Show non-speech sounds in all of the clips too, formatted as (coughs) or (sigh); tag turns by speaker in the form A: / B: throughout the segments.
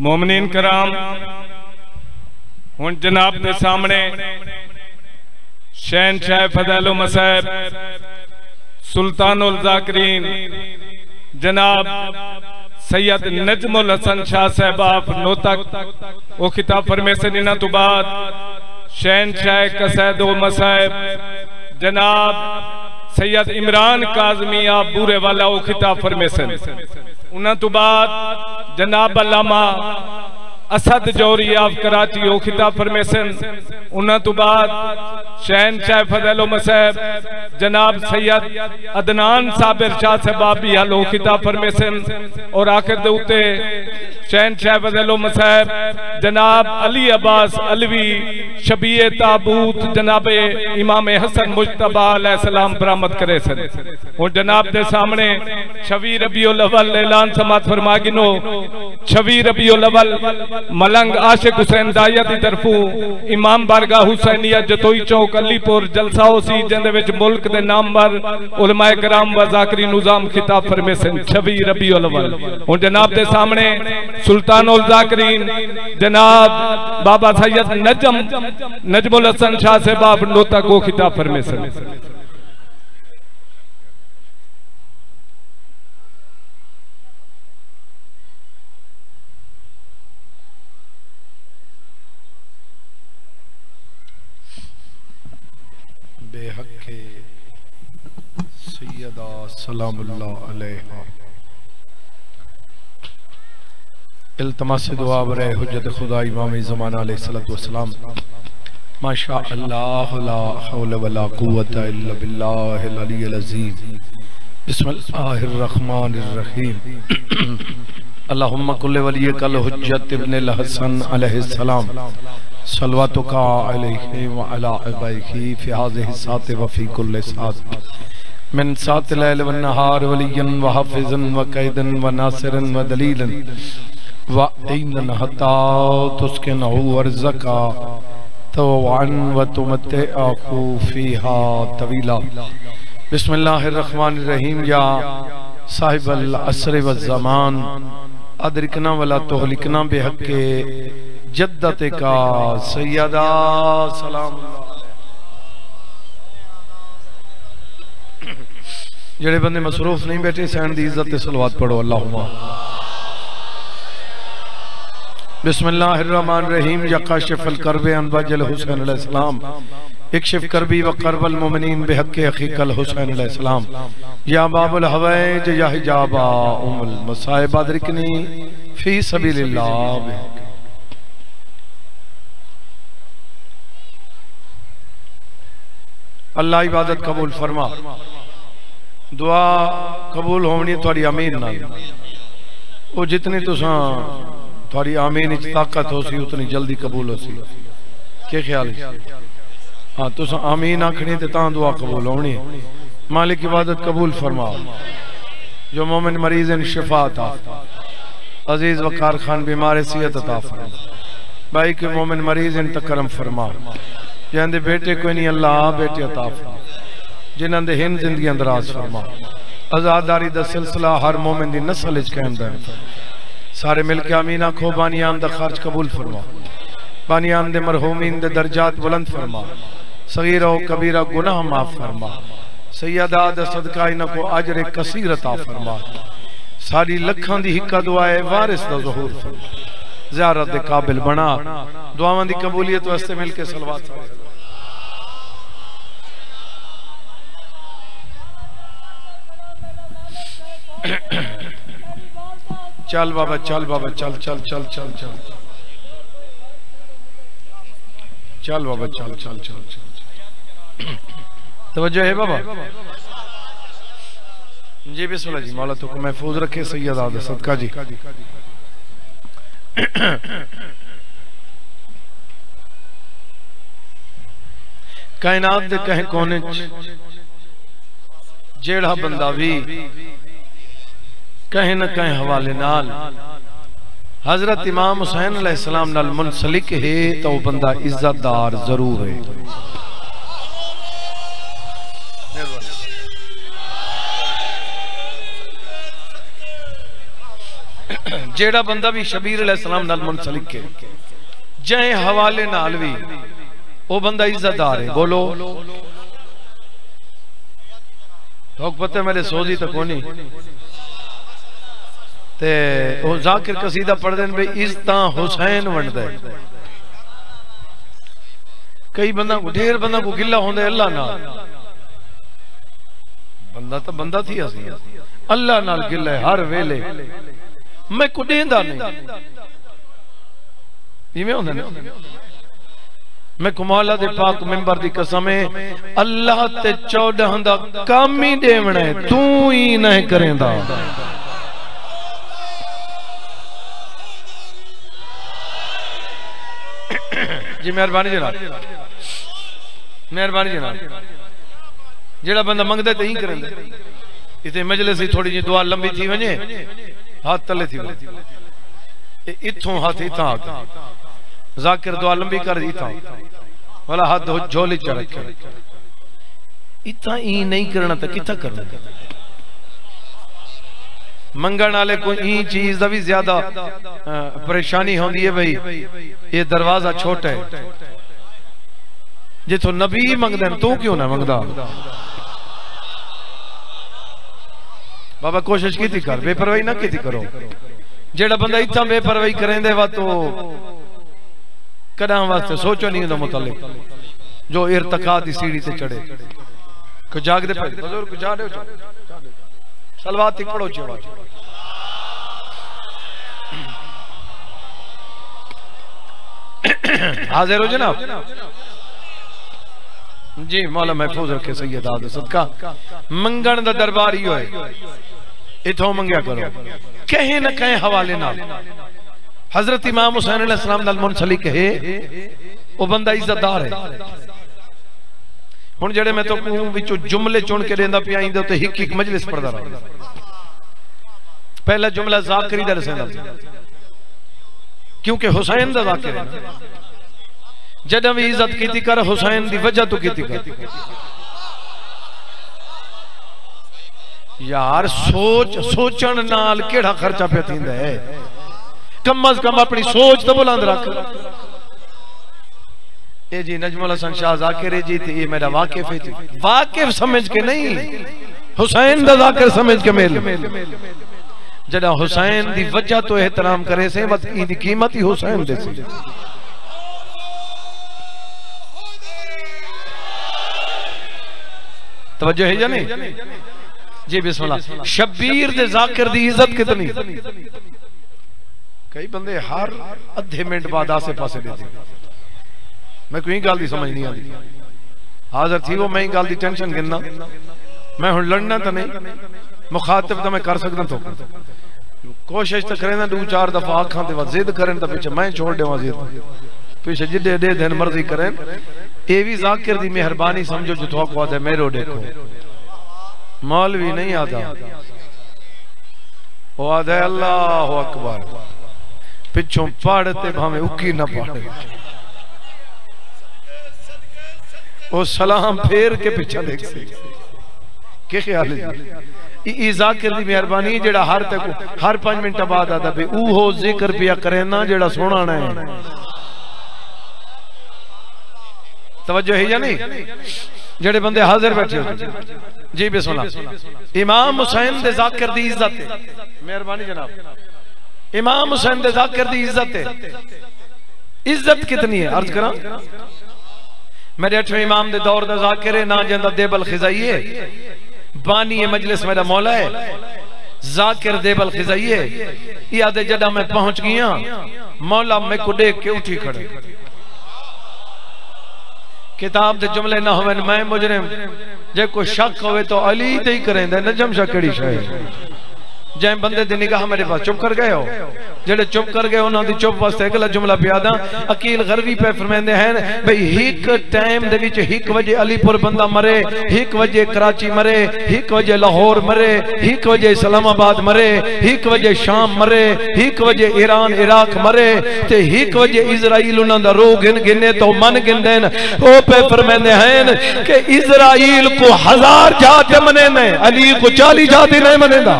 A: मोमनीन कराम हूँ जनाब के सामने शहन शाह फजैलो मसैब सुल्तान उल जाकरीन, जनाब सैयद नजमुल हसन शाह साहब नोतक वो खिताब फरमेसन इन्हों तो बाद शहन शाह कसैदो मसैब जनाब सैयद इमरान काजमी, आप बुरे वाला वो खिताब फरमेसन उन्होंने तो बाद जनाब अलामा असद जौरी ऑफ़ कराची ओ खिताब फरमेसन। उन्होंने तो बाद शहन शाह फजलो मसैब जनाब सैयद अदनान साबिर शाह साहब भी हलो खिताब फरमेसन। और आखिर दे उते शहन शाह फजलो मसैब जनाब अली अब्बास अलवी, शबीए ताबूत, जनाब इमाम हसन मुश्तबा सलाम बरामद करे सन। और जनाब के सामने छवी रबीउल अव्वल ऐलान समात फरमा गिनो छवी रबीउल अव्वल मलंग आशिक हुसैन दाया की तरफों, इमाम बारगाह हुसैनिया जतोई चौक, अलीपुर, जलसा सी जिंदे मुल्क दे नामवर, उलमाए कराम व जाकरी निज़ाम खिताब फरमेसन छवी रबी अव्वल। हुन जनाब दे सामने सुल्तान उल जाकरीन, जनाब बाबा सैयद नजम, नजमुल हसन शाह से बाप नोता को खिताब फरमेसन
B: बेहक सैयदा सलामुल्लाह अलैहा। इल्तमास दुआ बरे हुज्जत खुदा इमाम ज़माना अलैहिस्सलातु वस्सलाम। माशा अल्लाह ला हौल वला कुव्वत इल्ला बिल्लाहिल अलिय्यिल अज़ीम। बिस्मिल्लाहिर रहमानिर रहीम अल्लाहुम्मा कुल्ले वलियकल हुज्जत इब्न अल हसन अलैहिस्सलाम। सलवातुका अलैहि व अला अबैहि फ़ी हाज़िहि सात व फ़ी कुल्ल सात। सात लैल व नहार वलियन व हाफिजन व कैदन व नासिरन व दलीलन। व ऐनन हता तुस्किनहु वर्ज़का तवन व तुमत्तिअहु फीहा तवीला। बिस्मिल्लाहिर रहमानिर रहीम या साहिब अल असर व ज़मान। अदरिकना वला तुहलिकना बिहक़्क़े। जद्दत का सैयदा सलाम। जेड़े बंदे मसरूफ नहीं बैठे, सैन की इज़्ज़त सलवात पढ़ो अल्लाह बिस्मिल्लाहिर्रहमान रहीम या काशिफल करबे हुसैन अलैहिस्सलाम इकशिफ करबी व करबल मोमिनीन बेहक हुसैन या बाबुल हवैज या हिजाबा उमुल मसाइब अदरिकनी फ़ी सबीलिल्लाह अल्लाह इबादत कबूल फरमा। दुआ कबूल होनी थोड़ी अमीन नाल। वो जितनी तुसा थोड़ी आमीन ताकत हो सी, उतनी जल्दी कबूल हो सी। के ख्याल हाँ? तुस आमीन आखनी तो ता दुआ कबूल होनी मालिक इबादत कबूल फरमा। जो मोमिन मरीज़ इन शिफा था। अज़ीज़ वकार खान बीमार अता फरमा। भाई के मोमिन मरीज़ इन तकरम फरमा। जैसे बेटे कोई नहीं, अल्लाह बेटे अता जिन्हों के हिंद ज़िंदगी अंदराज फरमा। आजादारी का सिलसिला हर मोमिन की नस्ल कायम दैन सारे मिल के अमीन आखो, बानियान का खर्च कबूल फरमा। बानियान दे मरहूमीन दे दर्जात बुलंद फरमा। सगीरा कबीरा गुनाह माफ़ फरमा। सैयदा सदका इन्हां को अजर कसीर अता फरमा। सारी लखां दी हिक्का दुआ वारिस दा ज़हूर फरमा। ज़ियारत दे काबिल बना। दुआवां दी कबूलियत वास्ते मिल के सलवात चल बाबा चल बाबा, चल चल चल चल चल। चल बाबा, चल चल चल चल। तवज्जो है बाबा? जी, बिस्मिल्लाह जी, मौला तो को महफूज रखे, सैयद आद सदका जी। कायनात दे कहे कोने जेड़ा बंदा भी कहीं न कहीं हवाले नाल। हज़रत इमाम हुसैन अलैहिस्सलाम नाल मुनसलिक है तो बंदा इज्जतदार ज़रूर है। जेड़ा बंदा भी शबीर अलैहिस्सलाम नाल मुनसलिक है जय हवाले नाल भी वो बंदा इज्जतदार है। बोलो। तो पता मेरे सोजी तो कोनी। ते ओ जाकिर कसीदा पढ़ देन भाई इज़्ज़त हुसैन वंडदा कई बंदा को ढेर बंदा को गिल्ला होंदे अल्लाह नाल। बंदा तो बंदा थी असली अल्लाह नाल गिल्ला है, हर वेले। मैं को देंदा नहीं। इवें होंदा नहीं मैं कुमाला दे पाक मेंबर दी कसम है अल्लाह ते 14 दा काम ही देवना है तू ही नहीं करेंदा। जी, मेहरबानी जनाब। मेहरबानी जनाब। जेड़ा बंदा मंगदा ते ही करेंदा। इथे मजलिस थोड़ी जी दुआ लंबी थी वने हाथ तले थी इथों हाथ इथा जाकिर दुआ लंबी कर इथा वाला हाथ झोली च रखे। इथा ही नहीं करना तो किथा करना? मंगण वाले को ई चीज़ का भी ज़्यादा परेशानी होती है भाई। ये दरवाज़ा छोटा है। जिथों नबी मंगते तू क्यों ना मंगता बाबा, कोशिश की कर, बेपरवाही ना की करो। जेड़ा बंदा इतना बेपरवाही करेंदे वा तो कदा वास्ते सोचो नहीं मुतलिक, जो इरतका की सीढ़ी से चढ़े। को जागदे पे बुज़ुर्ग जा दे सलवात पढ़ो चढ़ो हाजिर हो जनाब? जी, मौला महफूज रखे सैयद आद सदका। मंगण दा दरबार ही। होए इतो मंगया करो। कहीं ना कहीं हवाले नाल। हज़रत इमाम हुसैन इस्लाम सली कहे वो बंदा इज्जतदार है। हुन जेडे मैं तो विचो जुमले चुन के लेंदा पिया, इंदे तो एक एक मजलिस पढ़ता रहा पहला जुमला जाकरी दा रसेंदा क्योंकि हुसैन दा जाकिर है। जद भी इज़्ज़त कीती कर, हुसैन दी वजह तो कीती कर। यार, सोच सोचन नाल केड़ा खर्चा पे थींदा है? कम अज कम अपनी सोच तो बुलंद रख। ये जी नजमुल हसन शाह जाकिर जी थी ये मेरा वाकिफ है वाकिफ समझ के नहीं, हुसैन दा जाकिर समझ के मेल। जड़ा हुसैन दी वजह तो एहतराम करे से, बस इनकी कीमत ही हुसैन दे सी। तवज्जो है या नहीं? जी बिस्मिल्लाह। शब्बीर दे जाकिर दी इज़्ज़त कितनी? कई बंदे हर अद्धे मिनट बाद आसे पासे देते मैं कोई गल दी समझ नहीं आती हाजिर थी वो मैं गल दी टेंशन गिनना। मैं हुन लड़ना तो नहीं। मुखातिब तो मैं कर सकदा तो। कोशिश तो करें दो चार दफ़ा आखा ते जिद करें तो पीछे मैं छोड़ देवा जिद पीछे जिडे दे दिन मर्ज़ी करें। ये भी जाकिर दी मेहरबानी समझो जो को मेरो देखो। मौलवी नहीं आता वो आदे अल्लाह अकबर। पिछों पढ़ते भावे उकी ना पढ़े वो सलाम फेर के पीछे देख से के ख्याल जाकिर दी मेहरबानी, जेड़ा हर तक हर पाँच मिनट बाद आता भी ऊहो ज़िक्र पिया करे ना, जेड़ा सोना है। तवज्जो है या नहीं? जेड़े बंदे हाजिर बैठे हो जी। बिस्मिल्लाह। इमाम हुसैन दे जाकिर दी इज़्ज़त है। मेहरबानी जनाब। इमाम हुसैन दे जाकिर दी इज़्ज़त है। इज़्ज़त कितनी है? अर्ज़ करा। मेरे अठवें इमाम दे दौर दा जाकिर है, ना जंदा देबल खिजाई है। बानी मजलिस मेरा मौला है। जाकिर देबल खिजाइए याद जदा मैं पहुँच गया। मौला मैं को देख के उठी खड़े। किताब के जुमले ना होवन मैं मुजरिम। जे कोई शक होवे तो अली ते ही करेंदा नजम शा केड़ी जै बंदे दी निगाह मेरे पास चुप कर गए हो। जेड़े चुप कर गए उन्हां दी चुप वास्ते अगला जुमला पियादा अकील गरवी पे फरमांदे हैं, भाई एक टाइम दे विच एक बजे अलीपुर बंदा मरे एक बजे कराची मरे एक बजे लाहौर मरे एक बजे इस्लामाबाद मरे एक बजे शाम मरे एक बजे ईरान, इराक मरे, ते एक बजे इजराइल उन्हां दा रोग गिन गिने तो मन गिनदे ओ पे फरमांदे हैं कि इजराइल को हज़ार जात मने ने, अली को 40 जात नहीं मनेदा।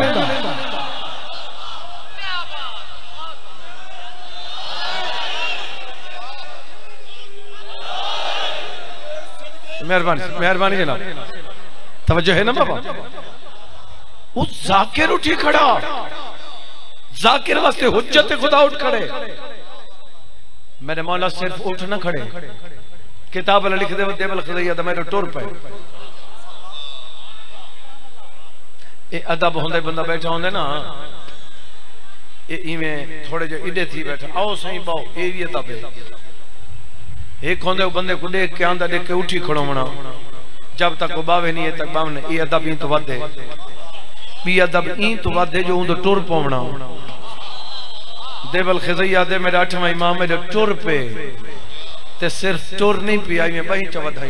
B: मेहरबानी जनाब। तवज्जो है ना बाबा? वो जाकिर उठी खड़ा। जाकिर वास्ते हुज्जत खुदा उठ खड़े। मेरे मौला सिर्फ़ उठ ना खड़े। किताब लिख दे देवल खदैया तो मेरे टुर पे। ये अदब होंदे बंदा बैठा होंदे ना। ये इवें थोड़े जो इडे थी बैठा। आओ सही बाओ ये भी अदब है। एक होंदे बंदे को देख के आंदा देख के उठी खड़ो मना जब तक वो बावे नहीं है, तक बावने ये अदब ही तो वादे। भी अदब ई तो वादे जो उन टुर पवना देवल खजैया दे मेरा अठवां इमाम, मेरे टुर पे। ते सिर्फ़ टुर नहीं पिया मैं बही च वधाई।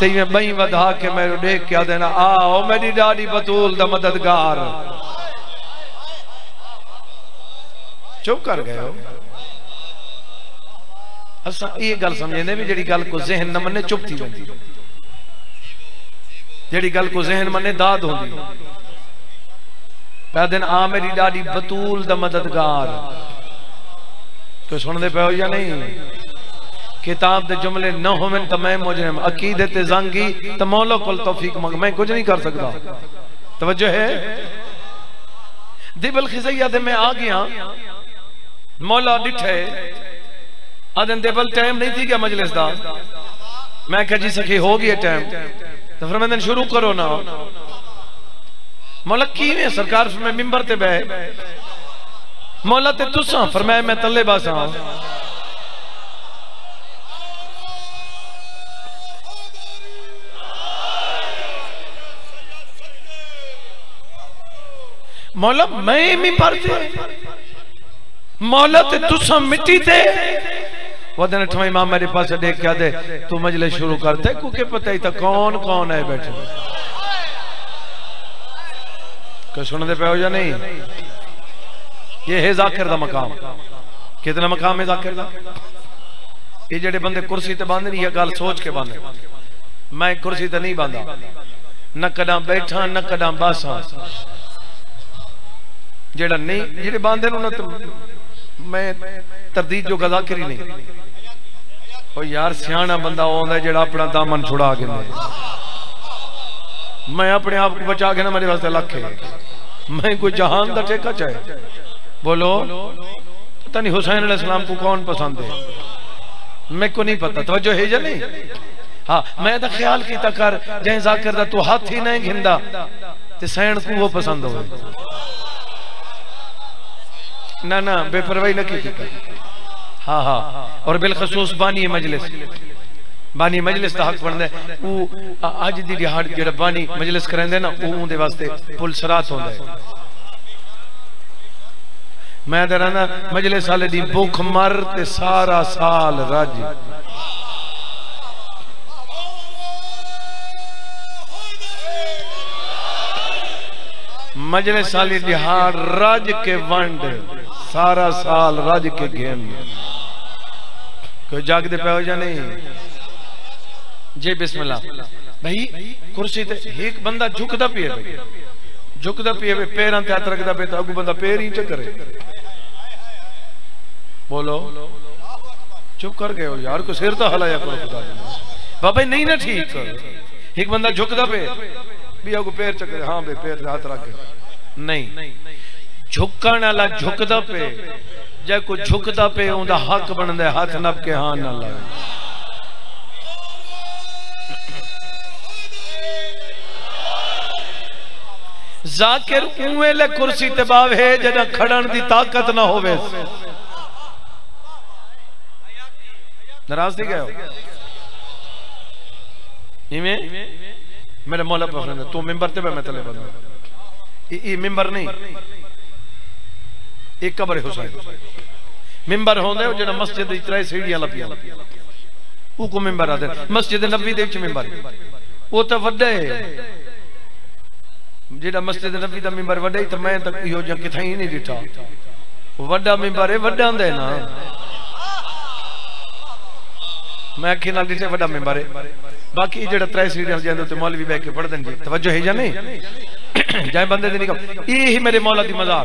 B: ते मैं बही वधा के मैं देख के देना। आओ मेरी डाडी बतूल दा मददगार। चुप कर गए हो। असा ये गल भी जेड़ी गल को जहन न मने चुप जेड़ी गल को जहन मने दाद दिन आ मेरी डाडी बतूल दा मददगार। तो सुनते पे या नहीं? किताब दे जुमले न होवन तो मैं मुजरिम, अकीदे ते जंगी तो मौला कुल तौफीक मंग, मैं कुछ नहीं कर सकता तवज्जो है? दिबल खिजैया दे मैं आ गया। मौला डिठे। आदन टाइम नहीं थी क्या मजलिस दा? मैं कह जी सखी, हो गया टाइम तो फिर मैं शुरू करो ना। मौला किवें सरकार मैं मिंबर ते बह मौला ते तुसा फरमाया मैं तले बासा। मौला मैं मिंबर ते। मौला ते तुसा मिट्टी ते। वदन अठवां इमाम मेरे पास देख क्या दे तू मजले शुरू करते क्योंकि पता ही था कौन कौन है बैठे। कोई सुनते पे हो या नहीं? ये है जाकिर दा मकाम। कितना मकाम है जाकिर दा? ये जेडे बंदे कुर्सी ते बांधे नहीं ये गल सोच के बांधे। मैं कुर्सी ते नहीं बांधा। न कदा बैठा, न कदा बासा। जेड़ा नहीं, जेडे बांधे ना तो मैं तरदीद जो गदा करी नहीं। यार, सियाना बंदा आंदा जेड़ा अपना दामन छुड़ा के मैं अपने आप को बचा के ना मेरे वास्ते लख है। मैं कोई जहान का ठेका चाहे बोलो, पता नहीं हुसैन सलाम को कौन पसंद है? मैं को नहीं पता। तो जो है या नहीं? हाँ मैं तो ख्याल किया कर, जै जाकर तू हाथ ही नहीं घिंदा, ते सैन को वो पसंद हो ना ना, बेपरवाही न की हाँ हाँ। और बिलखसूस बानी मजलिस। बानी मजलिस का हक बनता है। वो अज की दिहाड़ जो बानी मजलिस करेंगे ना वो उनके वास्ते पुल सरात होता है। मैं तो रहना मजलिस वाले दी भुख मर ते सारा साल रज। मजलिस वाली दिहाड़ रज के वंड, सारा साल रज के गेम कोई जागते पे हो या नहीं? जी, बिस्मिल्लाह। भाई, कुर्सी ते एक बंदा झुकदा पिए भाई। झुकदा पिए भाई, पैरां ते हथ रखदा पे तो अगू बंदा पैर ही चकरे बोलो, चुप कर गए हो यार को सिर तो हलाया करो खुदा बाबा नहीं ना ठीक? एक बंदा झुकदा पे भी अगू पैर चकरे हाँ बे पैर हाथ रख नहीं। झुकण वाला झुकदा पे जे कोई झुकदा पे उनका हक बनदा हाथ नप के हाँ ना लाए जाकिर उवे ले कुर्सी ते बावे जदा खड़न दी ताकत ना होवे। नाराज़ थी गए हो? इमे मेरे मौला पसंद तू मिंबर ते मैं तले बंदा। मिंबर नहीं। एक कब्र हुसैन मिंबर होंदे जेड़ा मस्जिद त्रै सीढ़ियाँ लपियाँ वो को मिंबर आदे मस्जिद नबी विच मिंबर। वो तो है जेड़ा मस्जिद नबी दा मिंबर ही तो मैं तक यो जो किथा ही नहीं दिठा वड्डा मिंबर है हुंदा ना। मैं अखी नाल दिठे वड्डा मिंबर है बाकी जेड़ा त्रै सीढ़ियाँ जेंदे ते मौलवी बैठ के पढ़दन जी तवज्जो है या नहीं? जाए बंदे दी निकल ये ही मेरे मौला दी मजार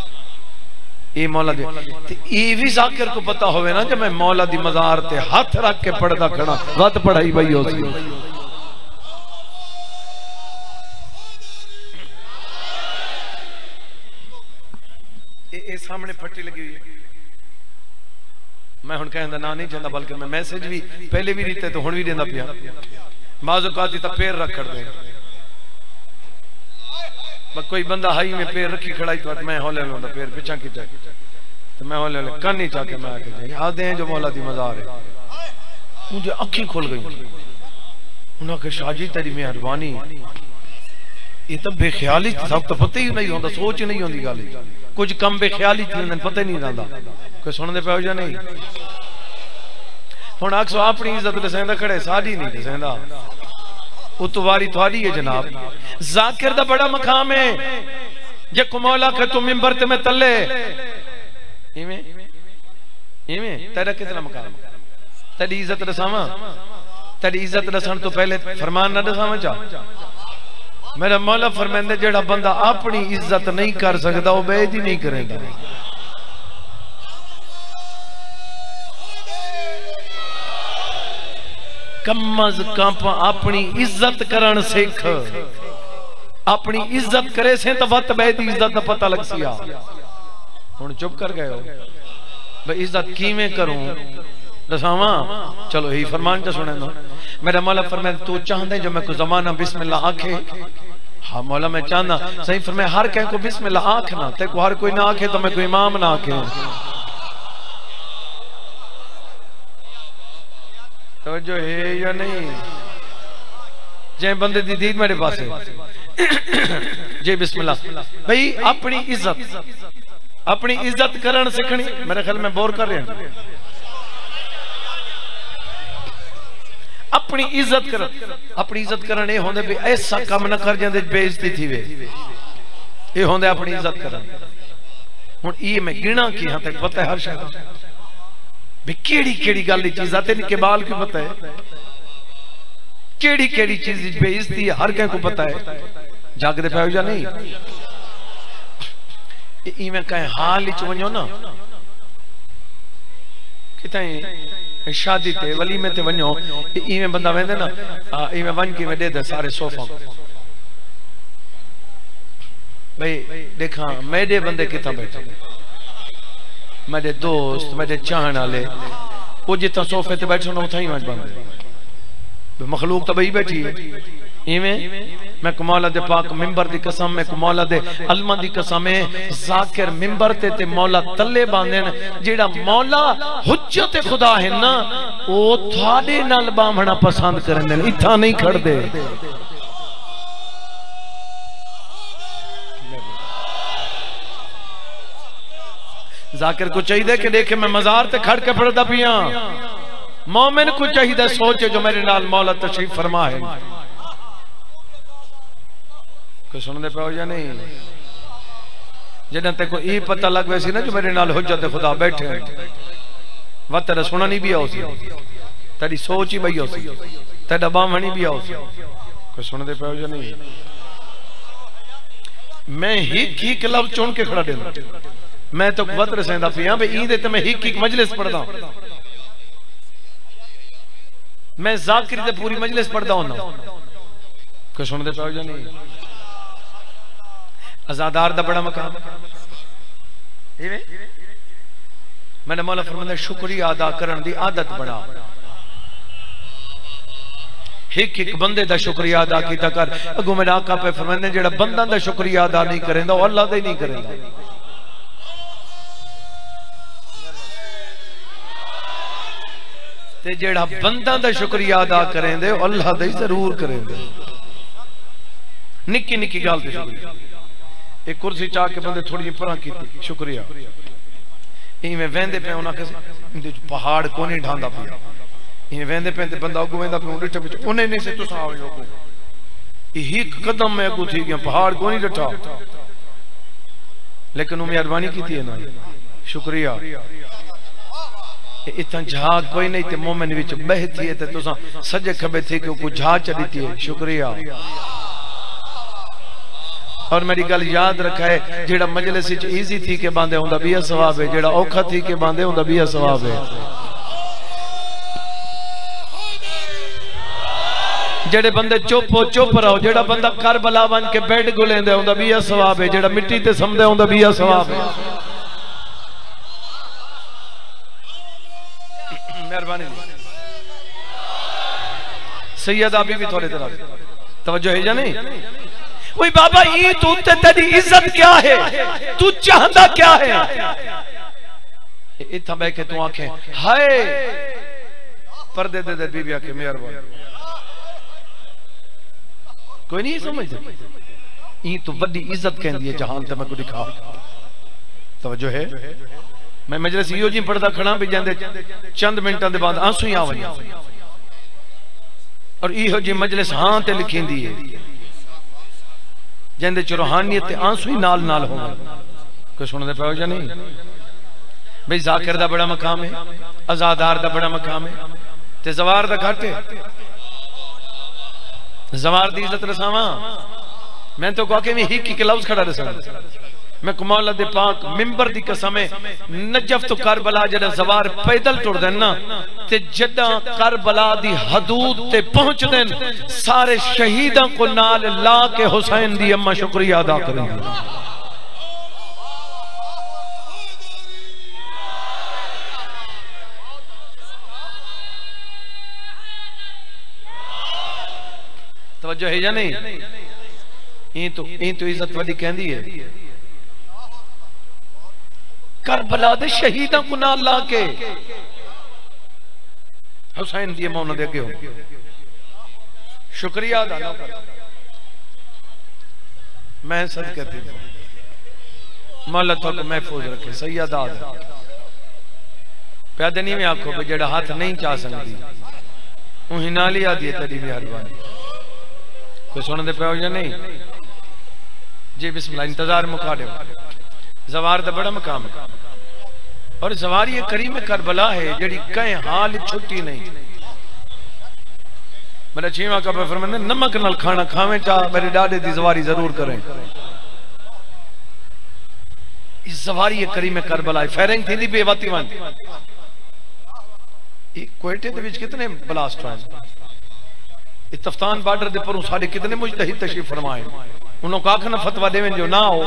B: ये मौला दे। ये भी जाकिर को पता होवे ना, जब मैं मौला दी मजार ते हाथ रख के पढ़दा खड़ा वत पढ़ाई सी। ये सामने पट्टी लगी हुई है। मैं ना नहीं चाहता बल्कि मैं मैसेज भी, पहले भी दिते तो हूँ भी देना पिया। बाजुकाती तो पैर रख कर दे। कोई बंदा हाई में पैर रखी खड़ाई तो मैं हौले हौले पैर पिछा किता तो मैं हौले हौले कन ही चाहते मैं आके जाए आदे जो मौला दी मजार है। मुझे अखी खोल गई। उन्हें कहा शाहजी तेरी मेहरबानी। ये तो बेख्याली सब तो पता ही नहीं होता सोच नहीं होती कुछ कम बेख्याली पता नहीं कोई पे नहीं? हूँ अपनी इज़्ज़त खड़े, साड़ी नहीं उतवारी थोड़ी है, जनाब। जाकिर का बड़ा मकाम है। जे कुमौला के तू मिंबर ते मैं तले इवें इवें, तेरा कितना मकाम तेरी इज़्ज़त दसावा? तेरी इज़्ज़त दसन तो पहले फरमान ना दसावा चा मेरा मौला फरमांदे, जेड़ा बंदा अपनी इज़्ज़त नहीं कर सकता वो बेइज्जती नहीं करेगा। कम अज कम अपनी इज़्ज़त करण सीख। अपनी इज़्ज़त करे से तो वत बे दी इज़्ज़त का पता लग सिया। हुन चुप कर गए हो। इज़्ज़त किवें करूँ? दसावा? चलो, यही फरमान च सुने मेरा मौला फरमाए तू चाहते जो मैं को जमाना बिस्मिल्लाह आखे? हाँ मौला, मैं चाहना सही फरमाए हर कह को बिस्मिल्लाह आखना ते को हर कोई ना आखे तो मैं कोई इमाम ना आखे। तो जो है या नहीं? जे बंदे दी दीद मेरे पास है। जे बिस्मिल्लाह। भाई, अपनी इज़्ज़त। अपनी इज़्ज़त करण सीखनी। मेरे ख्याल में बोर कर रहे हैं। अपनी इज़्ज़त कर अपनी इज़्ज़त करन ये होंदे भी ऐसा काम न कर जांदे, बेइज्जती थी वे। ये होंदे अपनी इज़्ज़त करन हुन ये मैं गिना की हाँ तक पता है हर शय भी केड़ी गल चीज़ आते नहीं के बाल क्यों पता है? केड़ी केड़ी चीज़ बेइज्जती है, हर के को पता है? जागदे पाओ या नहीं? इवें कहे हाल विच वणो ना। किथे शादी ते वलीमे ते वञो। इवें बंदा वेंदे ना इवें वञ के दे सारे सोफा भाई, देखा मेरे बंदे किथा बैठे? मेरे दोस्त, मेरे चाहने वाले वो जितना सोफे ते बैठे ना ही वञ बंदे। मखलूक तो बई बैठी है। इवें मैं कमौला दे पाक मिंबर दी कसम मैं कमौला दे अलमा दी कसम है। जाकिर मिंबर ते ते मौला तल्ले बांधे न, जेड़ा मौला हुज्जत खुदा है ना ओ थाडे नाल बांधना पसंद करन इथा नहीं खड़दे। जाकिर को चाहिए कि देखे मैं मजार ते खड़ के पड़दा पिया। मोमिन को चाहिए सोचे जो मेरे नाल मौला तशरीफ़ फरमा है कोई सुनते पाओ या नहीं? जिन्हें तेको ये पता लग वैसी ना जो मेरे नाल हुज्जत खुदा बैठे हैं। वह तेरा सुना नहीं भी आओ तेरी सोच ही बई हो सी। तेरा बामणी भी आओ सी। कोई सुनते पाओ या नहीं? मैं हिक हिक लफ्ज चुन के खड़ा देना मैं तो वत रसेंदा पिया भाई ईद ते मैं हिक हिक मजलिस पढ़दा मैं जाकिर ते पूरी मजलिस पढ़दा हूँ। कोई सुनते पाओ या नहीं? आजादार दा बड़ा मकाम। मैंने मौला फरमांदा शुक्रिया अदा करन दी आदत बना एक एक बंदे का शुक्रिया अदा किया कर। अगो मेरा आका पे फरमांदे जेड़ा बंदा का शुक्रिया अदा नहीं करेंदा वो अल्लाह दा ही नहीं करेंदा। ते जेड़ा बंदा दा शुक्रिया अदा करेंदे वो अल्लाह दा ज़रूर करेंदे। निक्की निक्की गल एक कुर्सी चाह के बंदे थोड़ी परा शुक्रिया। इवें वेंदे पे उन्हें पहाड़ को नहीं ढांदा पिया। ये वेंदे पे बंदा अगू वेंदा पे डिठा पिछ उन्हें ने से तुसा आओ लोगो एक कदम में अगू थी गया पहाड़ को नहीं डटा लेकिन वो मेहरबानी की थी ना शुक्रिया। इतना जहाज़ कोई नहीं मोमिन विच बह थी है ते तुसा सजे खबे थी कि को जहाज़ चढ़ी थी शुक्रिया। और मेरी गल याद रखा है जेड़ा मजलिस विच इजी थी के बांदे हुंदा भी सवाब है जेड़ा औखा थी के बांदे हुंदा भी सवाब है। जेड़े बंदे चुप हो, चुप रहो जेड़ा बंदा करबला बन के बेड गुलेंदे हुंदा भी सवाब है जेड़ा मिट्टी ते समदे हुंदा भी सवाब है। सैयद अभी भी थोड़े तरह तवज्जो है या नहीं? वही बाबा ये तू ते तेरी इज़्ज़त क्या है? तू चाहता क्या है? इतना बह के तू आँखें। हाय! पर्दे दे दे बीबी आके मेहरबानी। कोई नहीं समझते ई तो बड़ी इज़्ज़त कहती है जहान ते मैं को दिखा। तवज्जो है? मैं मजलिस इहो जी पढ़दा खड़ा भी जांदे चंद मिनटां दे बाद आँसू ही आ वञे और इहो जी मजलिस हाँ ते लिखींदी है। जिंदे च रूहानियत ते आँसू ही नाल नाल होवे। कोई सुनदे पाओ या नहीं? भाई जाकिर दा बड़ा मकाम है, आजादार दा बड़ा मकाम है, ते जवार दा घट है। जवार दी इज़्ज़त रसावा। मैं तो कहा कि ही की लफ्ज खड़ा रसा मैं कुमाला दे पाक मिंबर दी कसम है। नजफ तो करबला जड़ा जवार पैदल टुर देन ना ते जदा करबला दी हदूद ते पहुँच देन, सारे शहीदां को नाल ला के हुसैन दी अम्मा शुक्रिया अदा करेंगे तवज्जो है या नहीं? ई तो ई तो इज़्ज़त वाली कहंदी है। करबला दे शहीदां को नाल ला के हुसैन दी मौन दे हो। शुक्रिया अदा ना कर मैं सदके थी मौला तो महफूज रखे, सही अदा पैदे नहीं में आखो भी जेड़ा हाथ नहीं चाह सकती उही नाल ही आदी तेरी मेहरबानी कोई सुन दे पाओ या नहीं? जी, बिस्मिल्लाह, इंतज़ार मुका दे जवार दा बड़ा मकाम है। और जवार ये करीम करबला है, जड़ी कहीं हाल छुट्टी नहीं। मेरा छीवा का फरमाने नमक नाल खाना खावे चा मेरे डाडे दी जवारी ज़रूर करें। इस जवारी करीम करबला है फायरिंग थी बेवाती वन। कोयटे विच कितने ब्लास्ट हुए तफ्तान बार्डर दे परों साडे कितने मुजतहिद तशरीफ़ फरमाए उन्होंने आख ना फतवा देवें जो ना हो।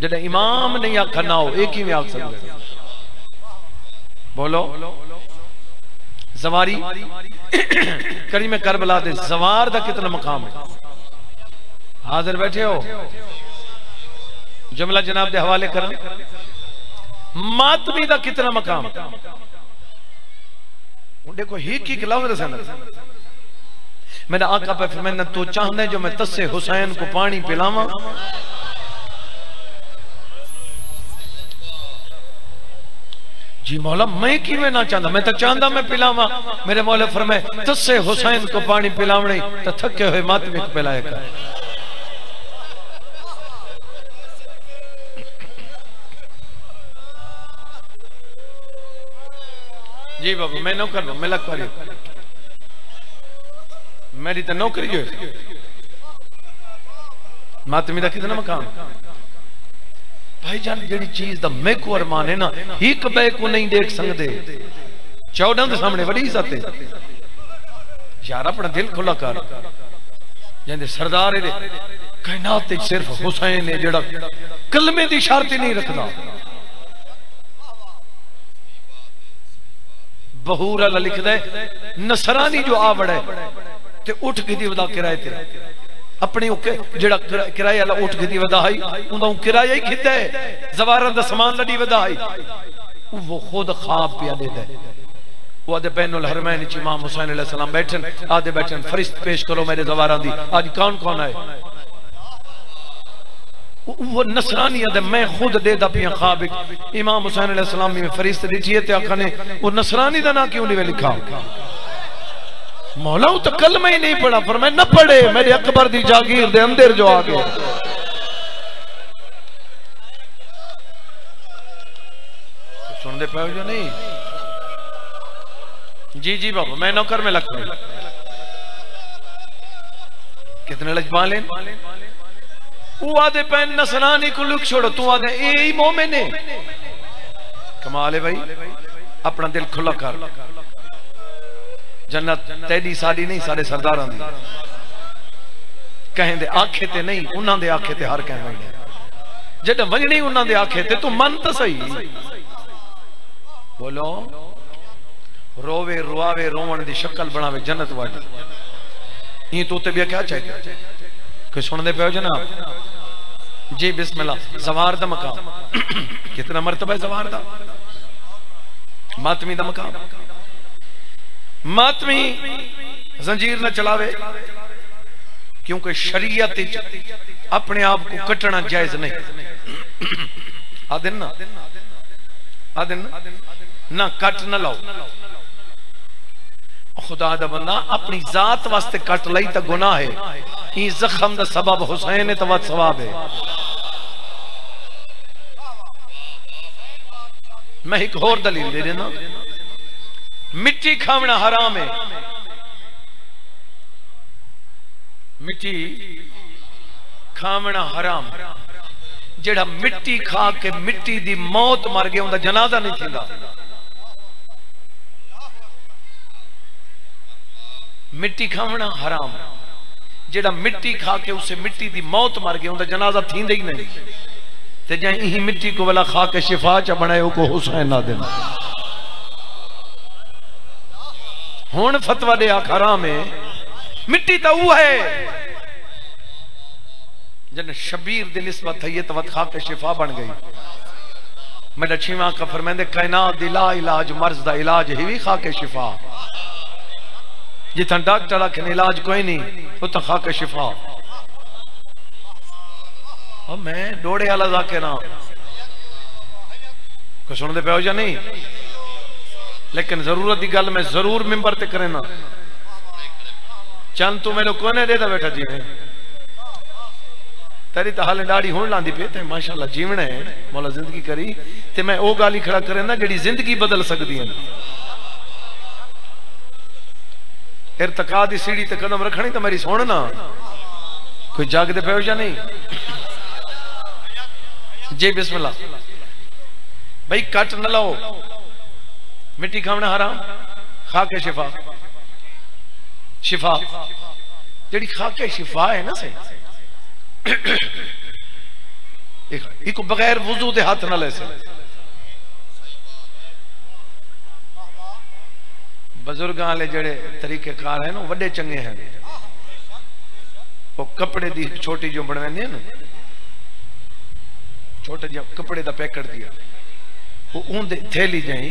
B: जड़े इमाम नहीं आखा ना हो एक ही में आख सकते बोलो। जवारी। (coughs) करी में करबला दे जवार दा कितना मकाम है। हाजिर बैठे हो। जुमला जनाब दे हवाले कर मातमी दा कितना मकाम देखो ही की लफ्ज मेरा आका पे फरमाना तू चाहता जो मैं तस्से हुसैन को पानी पिलावा? जी मौला, मैं कि मैं ना चाहता मैं तो चाहता मैं पिलावा। मेरे मौला फरमाए, तस्से हुसैन को पानी पिलावने तो थके हुए मातमी को पिलाए कर जी बाबू, मैं नौकर हूँ, मैं पा मेरी तो नौकरी जो मातमी का कितना मकाम? भाई जान जेड़ी चीज़ को अरमान है ना, एक बे को नहीं देख सकते चौदह के सामने, बड़ी इज़्ज़त है। यार, अपना दिल खुला कर। सिर्फ़ हुसैन है जेड़ा कलमे दी शर्त ही नहीं रखदा। बहूर लिखदा नसरानी जो आवड़ है उठ गई किराए ते अपनी किराए वाला उठ गई उंदा किराया ही खिदा है। जवारन दा सामान लड़ी वदाई वो खुद खाब पिया है जवारां दी। है इमाम हुसैन फरिश्ते वो नसरानी दा ना क्यों नहीं लिखा? मौला तो कलमा ही नहीं पढ़ा, पर मैं न पढ़े, मेरे अकबर दी जागीर दे अंदर जो आ गए। सुन दे पाओ जो नहीं? जी जी बाबा, मैं नौकर में लगता कितने लजमा लेन वो आदे पैन नसरानी को लुक छोड़ो, तू आदे ए मोमे ने कमाल है भाई, अपना दिल खुला कर। जन्नत तेरी साड़ी नहीं, सारे सरदार दी। कहें दे आखे ते नहीं, उन्हां दे आखे ते हर कह वजने जद वजनी उन्हां दे आखे ते, तू मन तो सही। बोलो, रोवे, रुआवे रोवन दी शक्ल बनावे जन्नत वाली। ये तो ते क्या चाहिए कोई सुन दे पे जनाब? जी, बिस्मिल्लाह जवार दा मकाम। (clears throat) कितना मरतबा है जवार दा? मातमी दा मकाम। मातमी जंजीर न चलावे, क्योंकि शरीयत अपने आप को कटना जायज़ नहीं। आदिन ना आदिन ना कट न लाओ। खुदा बंदा अपनी जात वास्ते कट लाई तो गुनाह है। ई जख्म दा सबब हुसैन तो वत सवाब है। मैं एक और दलील दे देना। मिट्टी खावना हराम है। मिट्टी खावना हराम। जेड़ा मिट्टी खा के मिट्टी दी मौत मर गया, उनका जनाजा नहीं थींदा। मिट्टी खावना हराम। जेड़ा मिट्टी खा के उसे मिट्टी दी मौत मर गया, उनका जनाजा थींदा ही नहीं। ते जाए यही मिट्टी को वाला खा के शिफा च बनाए को हुसैन ना देना। हूँ फतवा दे आखरा में। मिट्टी तो वो है। जन शबीर दी निस्बत ये तो खा के शिफा बन गई। मेरा छीवा का फरमेंदे कायनात दिला इलाज, मर्ज दा इलाज, ही भी खा के शिफा। जितना डॉक्टर आखने, इलाज कोई नहीं वो तो खा के शिफा मैं डोड़े वाला जाके ना को सुनते पे हो या नहीं लेकिन ज़रूरत की गल मैं ज़रूर मिम्बर ते करे ना चंद तू मेरे कोने देता बैठा जी तेरी तो हाले दाढ़ी होने लांदी पे, ते माशाल्लाह जीवना है, मौला ज़िंदगी करी। ते मैं वो गाली खड़ा करे ना जेडी ज़िंदगी बदल सकती है। इरतका दी सीढ़ी ते कदम रखनी तो मेरी सुन ना। कोई जागते पे या नहीं? जी, बिस्मिल्लाह। भाई, कट न लो मिट्टी खावना हराम? खा शिफा। शिफा। जी खा शिफा है ना सही? एक बगैर वज़ू के हाथ न ले से बुज़ुर्ग वाले जड़े तरीके कार ना, वे चंगे हैं। वो कपड़े की छोटी जो बनवाने ना, छोटे जिहा कपड़े का पैकेट दिया, वो उनदे थैली जाई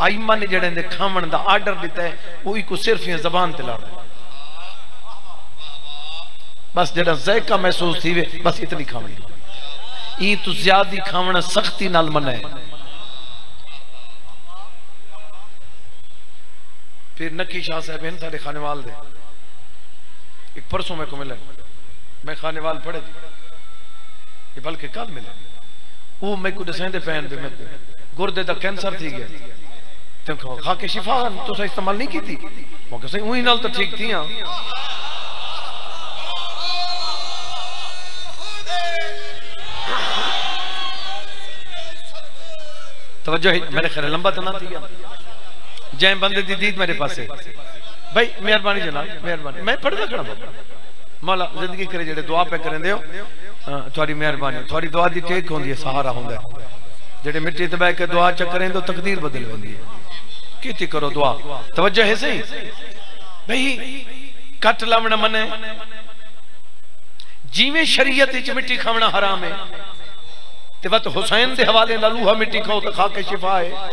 B: आईमा ने जड़े ने खावन का आर्डर दिता है, वो एक सिर्फ़ जबान ते लाना बस जड़ा जैका महसूस थी वे, बस इतनी खावनी ई तो ज़्यादा खावना सख्ती नाल मना है फिर नकी शाह साहब हैं सारे खानेवाल दे। एक परसों मेरे को मिले मैं खानेवाल पढ़े जी ये बल्कि कल मिले वो मेरे को दसेंदे पैन पे मैं गुर्दे का कैंसर थी गया। तो खा के शिफा तो इस्तेमाल नहीं की थी। मौके सही वही नाल तो ठीक थी हाँ। तवज्जो है, मेरे ख्याल लंबा तो ना थी जय बंदे दी दीद मेरे पास भाई, मेहरबानी जनाब, मेहरबानी। मैं पढ़दा खड़ा बाबा। मौला, ज़िंदगी करे जेड़े दुआ पे करें दे थोड़ी मेहरबानी। थोड़ी दुआ दी टेक होंदी है, सहारा होंदा है। जेडे मिट्टी ते के दुआ चकरें तो तकदीर बदल वेंदी है। कीती करो दुआ। तवज्जो है सही? भाई, कट लावना मने। जिवें शरीयत विच मिट्टी खावना हराम है। ते वत हुसैन दे हवाले नाल लूहा मिट्टी खाओ तो खा के शिफा है।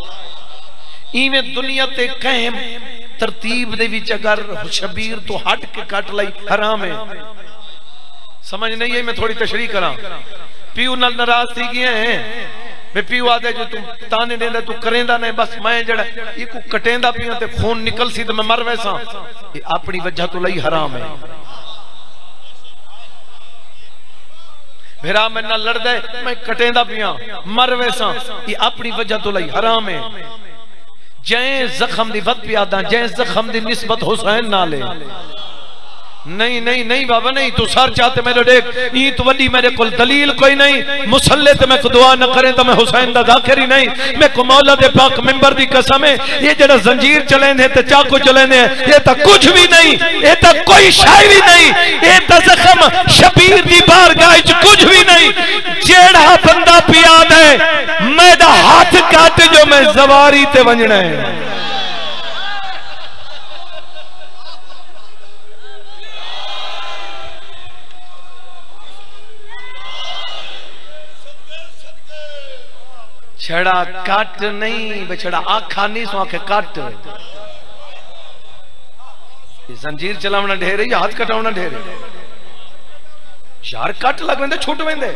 B: इवें दुनिया ते कहम तरतीब दे विच अगर शबीर तो हट के कट लाई, हराम है। समझ नहीं है मैं थोड़ी तशरी करा। पीऊ नाल नाराज़ थी गए हैं। मैं पीऊ आदे जो तू ताने देंदा तू करेंदा नहीं, बस मैं जड़ा ये को कटेंदा पिया ते खून निकल सी ते मैं मर वैसा। ये अपनी वजह तो लई हराम है। मेरा मैं ना लड़दे मैं कटेंदा पिया, मर वैसा। ये अपनी वजह तो लई हराम है। जै जख्म दी वत पियादा, जै जख्म दी निस्बत हुसैन नाले नहीं नहीं नहीं, बाबा, नहीं, तू सर चाहते मेरे देख ई तो वडी मेरे को दलील कोई नहीं। मुसल्ले ते मैं दुआ न करे तो मैं हुसैन दा दाखिर ही नहीं। मैं को मौला दे पाक मिंबर दी कसम है। ये जेड़ा जंजीर चले ने ते चाकू चले ने ये तो कुछ भी नहीं, ये तो कोई शाय भी नहीं। ये तो जख्म शबीर दी बारगाह च कुछ भी नहीं। जेड़ा बंदा पिया दे मेरा हाथ काट जो मैं जवारी ते वंजना है। छड़ा कट नहीं बछड़ा आखा नहीं, सो आखे कट। जंजीर चलावना ढेरे या हाथ कटावना ढेरे यार कट लग वेंदे, छुट वेंदे।